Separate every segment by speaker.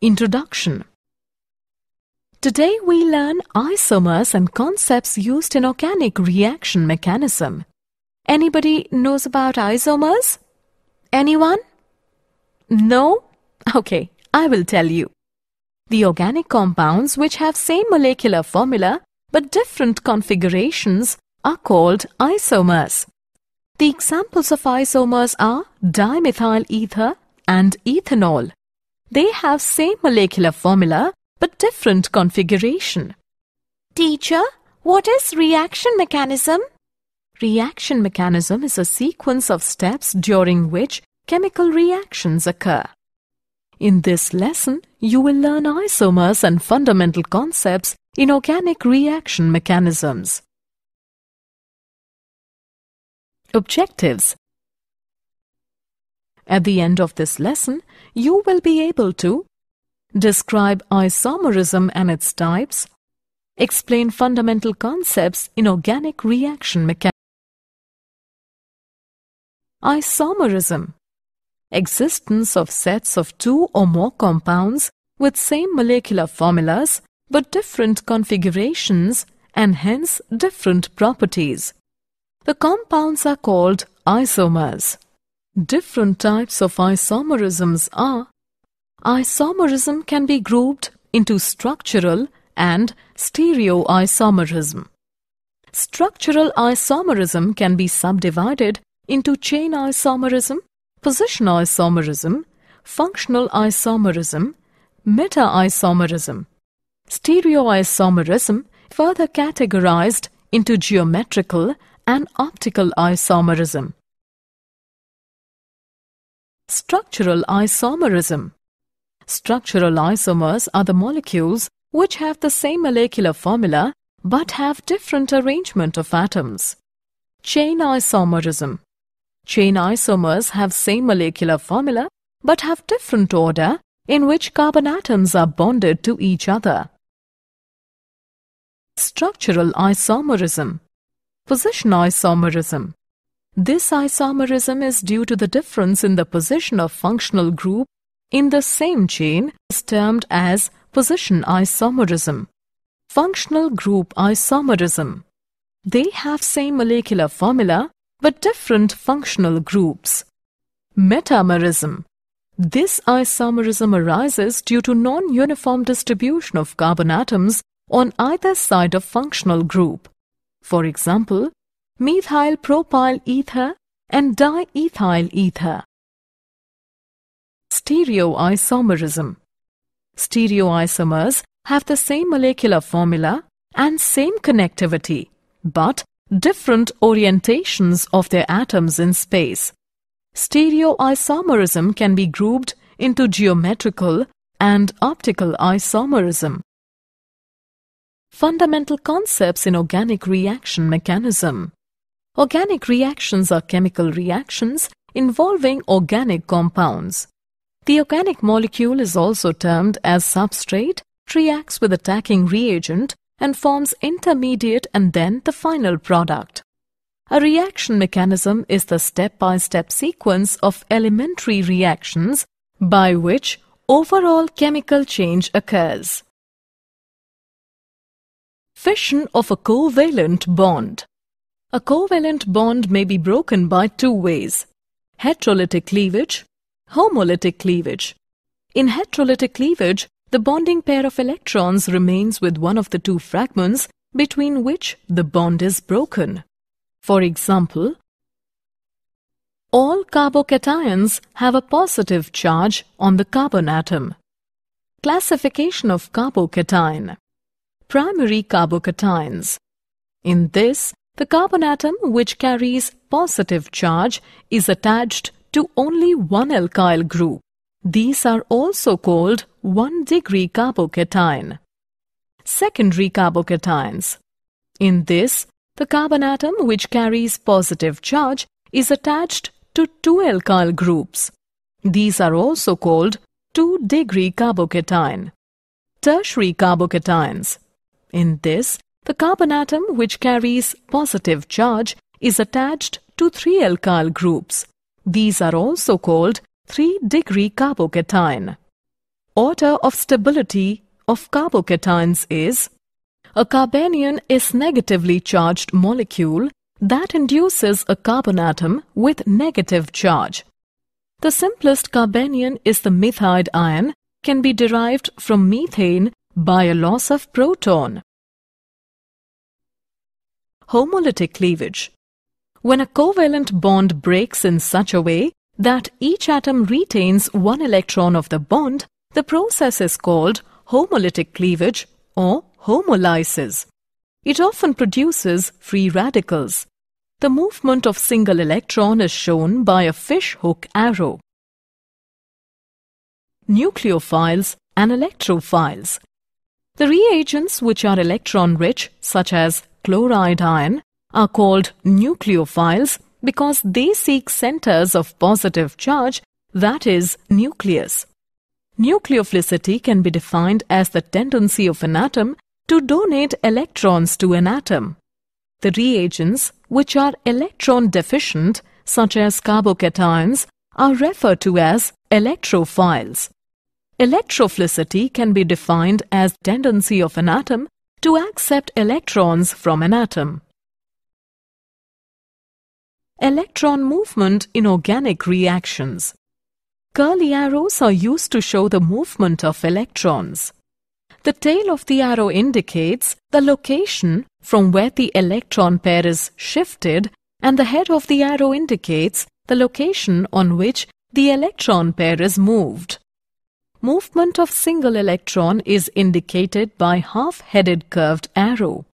Speaker 1: Introduction Today we learn isomers and concepts used in organic reaction mechanism. Anybody knows about isomers? Anyone? No? Okay, I will tell you. The organic compounds which have same molecular formula but different configurations are called isomers. The examples of isomers are dimethyl ether and ethanol. They have same molecular formula but different configuration.
Speaker 2: Teacher, what is reaction mechanism?
Speaker 1: Reaction mechanism is a sequence of steps during which chemical reactions occur. In this lesson, you will learn isomers and fundamental concepts in organic reaction mechanisms. Objectives At the end of this lesson, you will be able to describe isomerism and its types, explain fundamental concepts in organic reaction mechanics. Isomerism Existence of sets of two or more compounds with same molecular formulas but different configurations and hence different properties. The compounds are called isomers. Different types of isomerisms are Isomerism can be grouped into structural and stereoisomerism. Structural isomerism can be subdivided into chain isomerism, position isomerism, functional isomerism, meta-isomerism. Stereoisomerism further categorized into geometrical and optical isomerism. Structural isomerism Structural isomers are the molecules which have the same molecular formula but have different arrangement of atoms. Chain isomerism Chain isomers have same molecular formula but have different order in which carbon atoms are bonded to each other. Structural isomerism Position isomerism This isomerism is due to the difference in the position of functional group in the same chain is termed as position isomerism. Functional group isomerism. They have same molecular formula but different functional groups. Metamerism. This isomerism arises due to non-uniform distribution of carbon atoms on either side of functional group. For example, methyl propyl ether and diethyl ether. Stereoisomerism Stereoisomers have the same molecular formula and same connectivity, but different orientations of their atoms in space. Stereoisomerism can be grouped into geometrical and optical isomerism. Fundamental concepts in organic reaction mechanism. Organic reactions are chemical reactions involving organic compounds. The organic molecule is also termed as substrate, reacts with attacking reagent and forms intermediate and then the final product. A reaction mechanism is the step-by-step sequence of elementary reactions by which overall chemical change occurs. Fission of a covalent bond A covalent bond may be broken by two ways, heterolytic cleavage Homolytic cleavage. In heterolytic cleavage, the bonding pair of electrons remains with one of the two fragments between which the bond is broken. For example, all carbocations have a positive charge on the carbon atom. Classification of carbocation. Primary carbocations. In this, the carbon atom which carries positive charge is attached to only one alkyl group. These are also called 1-degree carbocation. Secondary carbocations. In this, the carbon atom which carries positive charge is attached to two alkyl groups. These are also called 2-degree carbocation. Tertiary carbocations. In this, the carbon atom which carries positive charge is attached to three alkyl groups. These are also called 3-degree carbocation. Order of stability of carbocations is a carbanion is negatively charged molecule that induces a carbon atom with negative charge. The simplest carbanion is the methide ion can be derived from methane by a loss of proton. Homolytic cleavage. When a covalent bond breaks in such a way that each atom retains one electron of the bond, the process is called homolytic cleavage or homolysis. It often produces free radicals. The movement of single electron is shown by a fish hook arrow. Nucleophiles and electrophiles. The reagents which are electron-rich, such as chloride ion, are called nucleophiles because they seek centers of positive charge, that is, nucleus. Nucleophilicity can be defined as the tendency of an atom to donate electrons to an atom. The reagents which are electron deficient, such as carbocations, are referred to as electrophiles. Electrophilicity can be defined as tendency of an atom to accept electrons from an atom. Electron movement in organic reactions. Curly arrows are used to show the movement of electrons. The tail of the arrow indicates the location from where the electron pair is shifted and the head of the arrow indicates the location on which the electron pair is moved. Movement of single electron is indicated by half-headed curved arrow.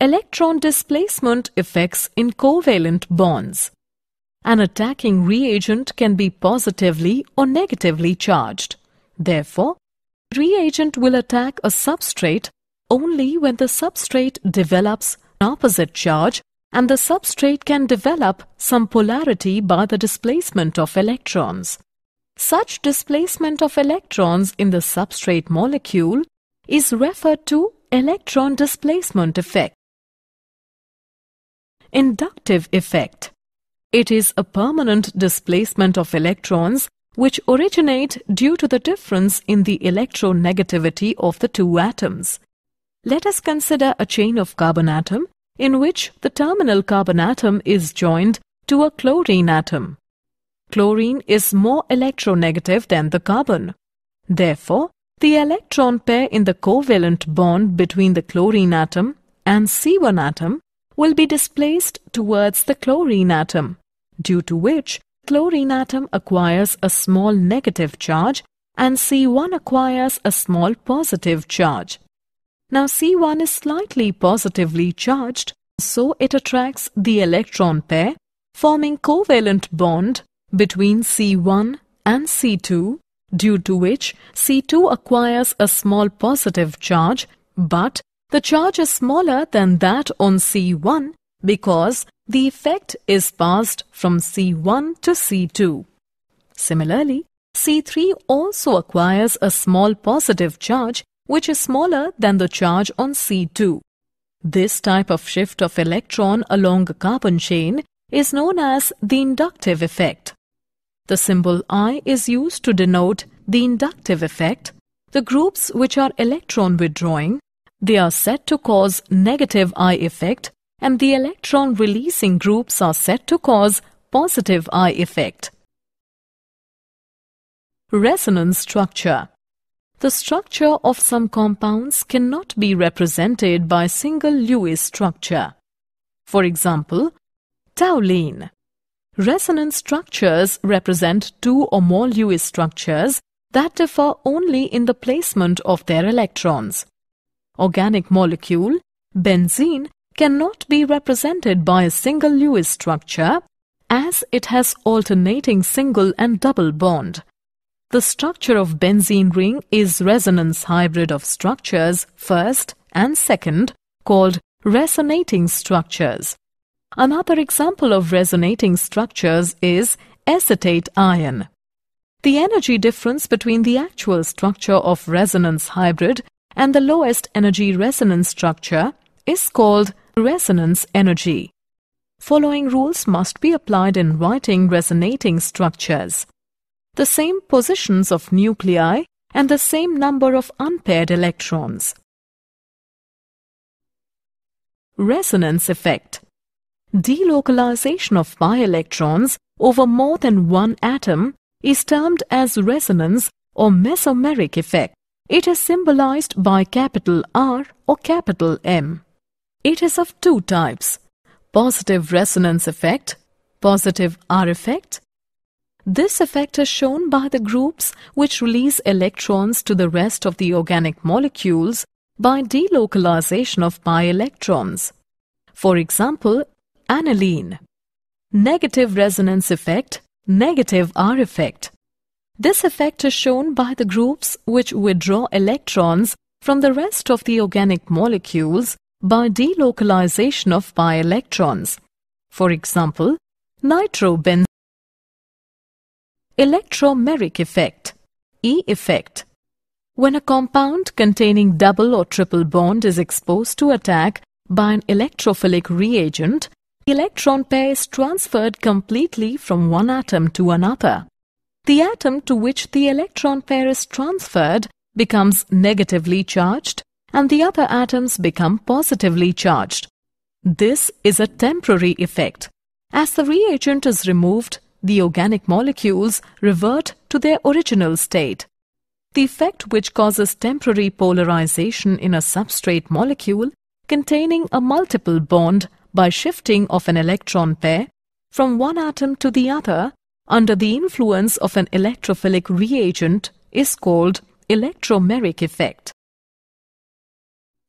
Speaker 1: Electron displacement effects in covalent bonds. An attacking reagent can be positively or negatively charged. Therefore, reagent will attack a substrate only when the substrate develops an opposite charge and the substrate can develop some polarity by the displacement of electrons. Such displacement of electrons in the substrate molecule is referred to electron displacement effect. Inductive effect it is a permanent displacement of electrons which originate due to the difference in the electronegativity of the two atoms. Let us consider a chain of carbon atom in which the terminal carbon atom is joined to a chlorine atom. Chlorine is more electronegative than the carbon. Therefore, the electron pair in the covalent bond between the chlorine atom and C1 atom will be displaced towards the chlorine atom due to which chlorine atom acquires a small negative charge and C1 acquires a small positive charge. Now C1 is slightly positively charged, so it attracts the electron pair, forming covalent bond between C1 and C2, due to which C2 acquires a small positive charge, but the charge is smaller than that on C1 because the effect is passed from C1 to C2. Similarly, C3 also acquires a small positive charge which is smaller than the charge on C2. This type of shift of electron along a carbon chain is known as the inductive effect. The symbol I is used to denote the inductive effect. The groups which are electron withdrawing, they are said to cause negative I effect and the electron releasing groups are said to cause positive I effect. Resonance structure The structure of some compounds cannot be represented by single Lewis structure. For example, toluene. Resonance structures represent two or more Lewis structures that differ only in the placement of their electrons. Organic molecule, benzene, cannot be represented by a single Lewis structure as it has alternating single and double bond. The structure of benzene ring is resonance hybrid of structures first and second called resonating structures. Another example of resonating structures is acetate ion. The energy difference between the actual structure of resonance hybrid and the lowest energy resonance structure is called resonance energy. Following rules must be applied in writing resonating structures. The same positions of nuclei and the same number of unpaired electrons. Resonance effect Delocalization of pi electrons over more than one atom is termed as resonance or mesomeric effect. It is symbolized by capital R or capital M. It is of two types, positive resonance effect, positive R effect. This effect is shown by the groups which release electrons to the rest of the organic molecules by delocalization of pi electrons. For example, aniline. Negative resonance effect, negative R effect. This effect is shown by the groups which withdraw electrons from the rest of the organic molecules by delocalization of pi electrons. For example, nitrobenzene. Electromeric effect, E effect. When a compound containing double or triple bond is exposed to attack by an electrophilic reagent, the electron pair is transferred completely from one atom to another. The atom to which the electron pair is transferred becomes negatively charged and the other atoms become positively charged. This is a temporary effect. As the reagent is removed, the organic molecules revert to their original state. The effect which causes temporary polarization in a substrate molecule containing a multiple bond by shifting of an electron pair from one atom to the other under the influence of an electrophilic reagent is called electromeric effect.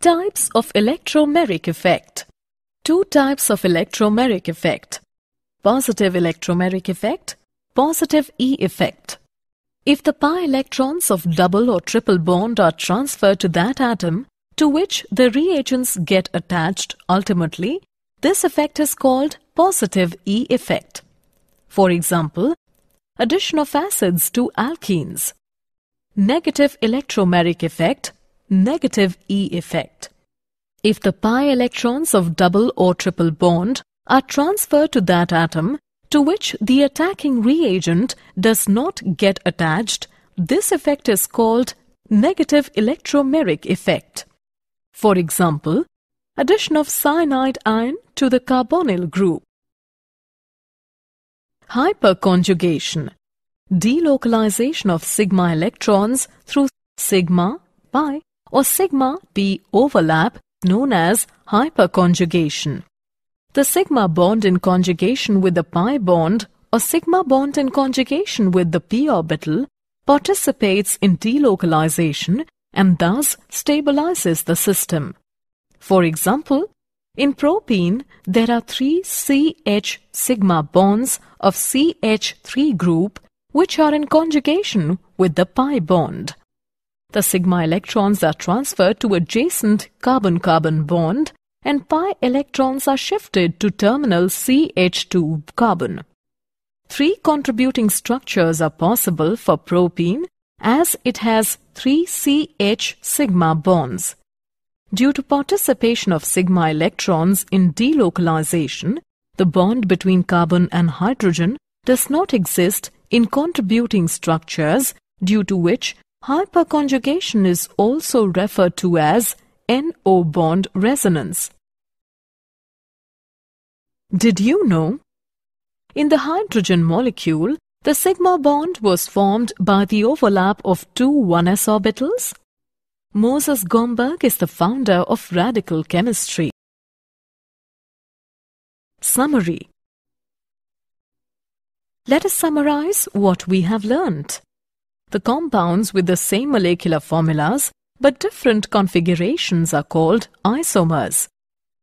Speaker 1: Types of electromeric effect Two types of electromeric effect. Positive electromeric effect, positive E effect. If the pi electrons of double or triple bond are transferred to that atom to which the reagents get attached ultimately, this effect is called positive E effect. For example, addition of acids to alkenes. Negative electromeric effect, negative E effect. If the pi electrons of double or triple bond are transferred to that atom to which the attacking reagent does not get attached, this effect is called negative electromeric effect. For example, addition of cyanide ion to the carbonyl group. Hyperconjugation Delocalization of sigma electrons through sigma pi or sigma p overlap known as hyperconjugation. The sigma bond in conjugation with the pi bond or sigma bond in conjugation with the p orbital participates in delocalization and thus stabilizes the system. For example, in propene, there are three CH sigma bonds of CH3 group which are in conjugation with the pi bond. The sigma electrons are transferred to adjacent carbon-carbon bond and pi electrons are shifted to terminal CH2 carbon. Three contributing structures are possible for propene as it has three CH sigma bonds. Due to participation of sigma electrons in delocalization, the bond between carbon and hydrogen does not exist in contributing structures due to which hyperconjugation is also referred to as NO bond resonance. Did you know? In the hydrogen molecule, the sigma bond was formed by the overlap of two 1s orbitals Moses Gomberg is the founder of radical chemistry. Summary Let us summarize what we have learnt. The compounds with the same molecular formulas but different configurations are called isomers.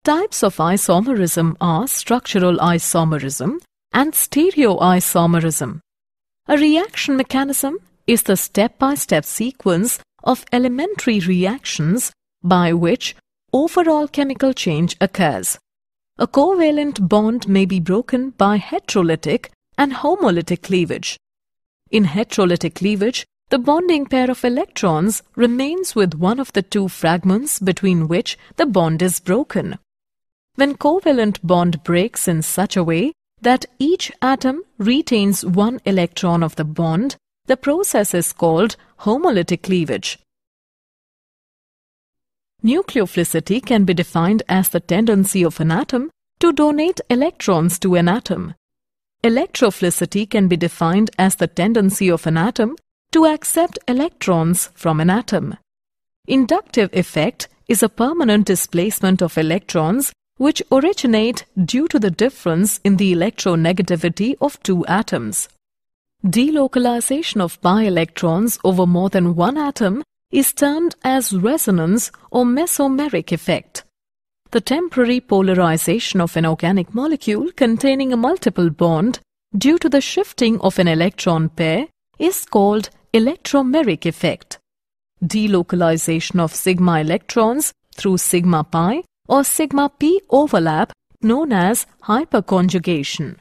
Speaker 1: Types of isomerism are structural isomerism and stereoisomerism. A reaction mechanism is the step-by-step sequence of elementary reactions by which overall chemical change occurs. A covalent bond may be broken by heterolytic and homolytic cleavage. In heterolytic cleavage, the bonding pair of electrons remains with one of the two fragments between which the bond is broken. When covalent bond breaks in such a way that each atom retains one electron of the bond, The process is called homolytic cleavage. Nucleophilicity can be defined as the tendency of an atom to donate electrons to an atom. Electrophilicity can be defined as the tendency of an atom to accept electrons from an atom. Inductive effect is a permanent displacement of electrons which originate due to the difference in the electronegativity of two atoms. Delocalization of pi electrons over more than one atom is termed as resonance or mesomeric effect. The temporary polarization of an organic molecule containing a multiple bond due to the shifting of an electron pair is called electromeric effect. Delocalization of sigma electrons through sigma pi or sigma p overlap known as hyperconjugation.